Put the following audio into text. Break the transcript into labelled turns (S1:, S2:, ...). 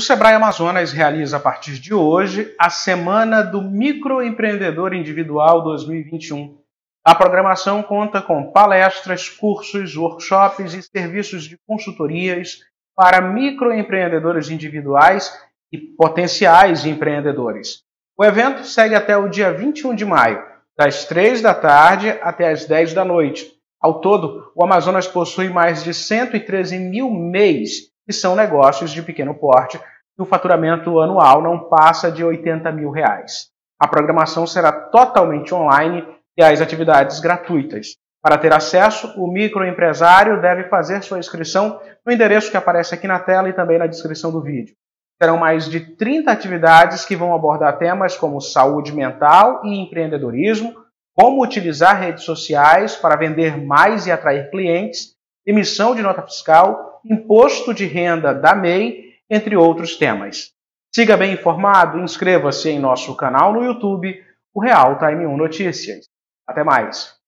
S1: O Sebrae Amazonas realiza a partir de hoje a Semana do Microempreendedor Individual 2021. A programação conta com palestras, cursos, workshops e serviços de consultorias para microempreendedores individuais e potenciais empreendedores. O evento segue até o dia 21 de maio, das 3 da tarde até as 10 da noite. Ao todo, o Amazonas possui mais de 113 mil MEIs que são negócios de pequeno porte, e o faturamento anual não passa de 80 mil reais. A programação será totalmente online e as atividades gratuitas. Para ter acesso, o microempresário deve fazer sua inscrição no endereço que aparece aqui na tela e também na descrição do vídeo. Serão mais de 30 atividades que vão abordar temas como saúde mental e empreendedorismo, como utilizar redes sociais para vender mais e atrair clientes, emissão de nota fiscal imposto de renda da MEI, entre outros temas. Siga bem informado, inscreva-se em nosso canal no YouTube, o Real Time 1 Notícias. Até mais!